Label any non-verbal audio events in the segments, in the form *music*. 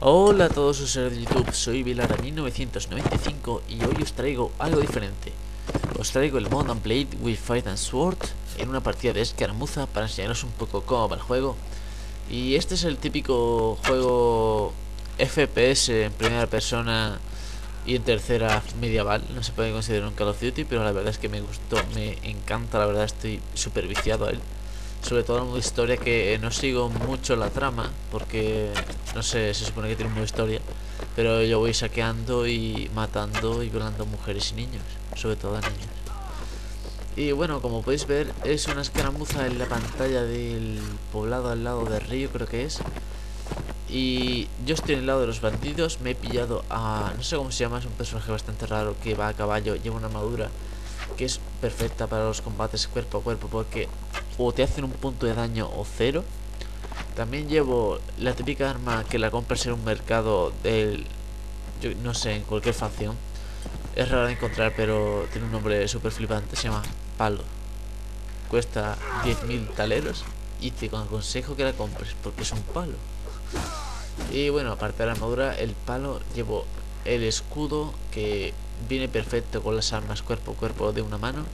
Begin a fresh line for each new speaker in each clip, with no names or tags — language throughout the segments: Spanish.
Hola a todos usuarios de YouTube, soy Vilara1995 y hoy os traigo algo diferente. Os traigo el Mod and Blade with Fight and Sword en una partida de escaramuza para enseñaros un poco cómo va el juego. Y este es el típico juego FPS en primera persona y en tercera medieval. No se puede considerar un Call of Duty, pero la verdad es que me gustó, me encanta, la verdad estoy super viciado a él sobre todo en historia que no sigo mucho la trama porque no sé, se supone que tiene un modo historia, pero yo voy saqueando y matando y violando mujeres y niños, sobre todo a niños. Y bueno, como podéis ver, es una escaramuza en la pantalla del poblado al lado del río, creo que es. Y yo estoy en el lado de los bandidos, me he pillado a... no sé cómo se llama, es un personaje bastante raro que va a caballo, lleva una armadura que es perfecta para los combates cuerpo a cuerpo porque o te hacen un punto de daño o cero. También llevo la típica arma que la compras en un mercado del... Yo no sé, en cualquier facción. Es raro de encontrar, pero tiene un nombre súper flipante. Se llama Palo. Cuesta 10.000 taleros y te aconsejo que la compres porque es un palo. Y bueno, aparte de la armadura, el palo llevo el escudo que viene perfecto con las armas cuerpo a cuerpo de una mano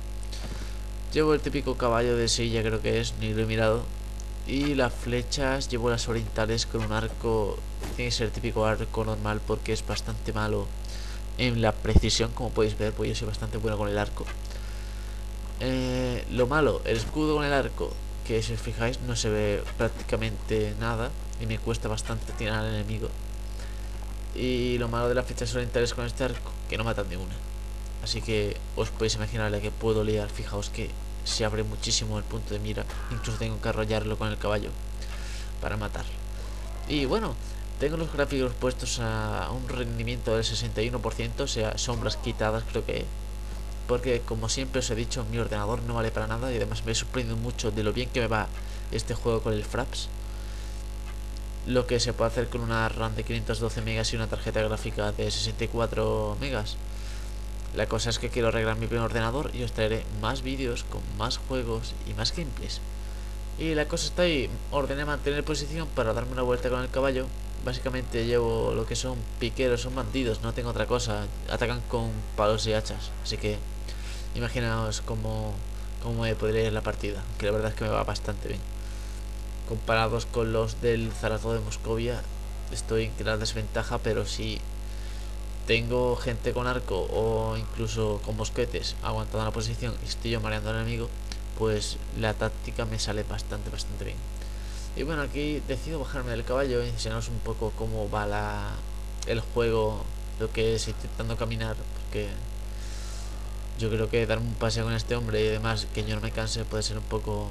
Llevo el típico caballo de silla, creo que es, ni lo he mirado. Y las flechas, llevo las orientales con un arco. Tiene que ser el típico arco normal porque es bastante malo en la precisión, como podéis ver, pues yo soy bastante bueno con el arco. Eh, lo malo, el escudo con el arco, que si os fijáis no se ve prácticamente nada y me cuesta bastante tirar al enemigo. Y lo malo de las flechas orientales con este arco, que no matan de una. Así que os podéis imaginar la que puedo liar. Fijaos que se abre muchísimo el punto de mira. Incluso tengo que arrollarlo con el caballo para matar. Y bueno, tengo los gráficos puestos a un rendimiento del 61%, o sea, sombras quitadas creo que... Porque como siempre os he dicho, mi ordenador no vale para nada y además me he sorprendido mucho de lo bien que me va este juego con el Fraps. Lo que se puede hacer con una RAM de 512 megas y una tarjeta gráfica de 64 megas. La cosa es que quiero arreglar mi primer ordenador y os traeré más vídeos con más juegos y más gameplays. Y la cosa está ahí, ordené mantener posición para darme una vuelta con el caballo. Básicamente llevo lo que son piqueros, son bandidos, no tengo otra cosa. Atacan con palos y hachas, así que imaginaos cómo, cómo me podría ir la partida, que la verdad es que me va bastante bien. Comparados con los del Zaragoza de Moscovia, estoy en gran desventaja, pero sí tengo gente con arco o incluso con mosquetes aguantando la posición y estoy yo mareando al enemigo, pues la táctica me sale bastante, bastante bien. Y bueno, aquí decido bajarme del caballo y enseñaros un poco cómo va la, el juego, lo que es intentando caminar, porque yo creo que darme un paseo con este hombre y además que yo no me canse puede ser un poco,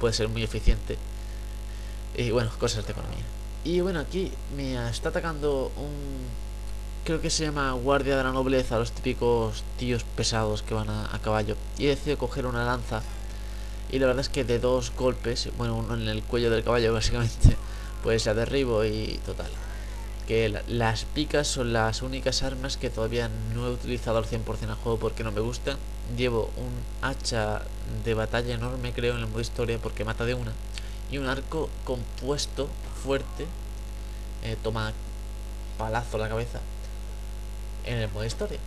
puede ser muy eficiente. Y bueno, cosas de economía. Y bueno, aquí me está atacando un creo que se llama Guardia de la Nobleza, los típicos tíos pesados que van a, caballo. Y he decidido coger una lanza. Y la verdad es que de dos golpes, bueno, uno en el cuello del caballo *laughs* básicamente, pues la derribo y total. Que las picas son las únicas armas que todavía no he utilizado al 100% al juego porque no me gustan. Llevo un hacha de batalla enorme creo en el modo historia porque mata de una. Y un arco compuesto, fuerte. Eh, toma palazo la cabeza en el modo historia.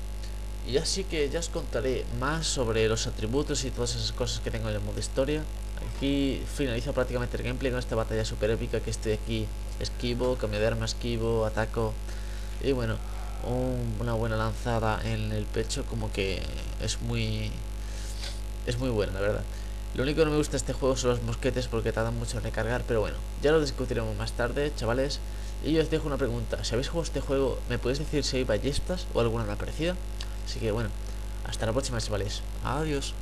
Y así que ya os contaré más sobre los atributos y todas esas cosas que tengo en el modo historia. Aquí finalizo prácticamente el gameplay con esta batalla super épica que estoy aquí. Esquivo, cambio de arma, esquivo, ataco. Y bueno, una buena lanzada en el pecho como que es muy... Es muy buena, la verdad. Lo único que no me gusta de este juego son los mosquetes porque tardan mucho en recargar, pero bueno, ya lo discutiremos más tarde, chavales. Y yo os dejo una pregunta, si habéis jugado este juego, ¿me podéis decir si hay ballestas o alguna parecida? Así que bueno, hasta la próxima chavales, adiós.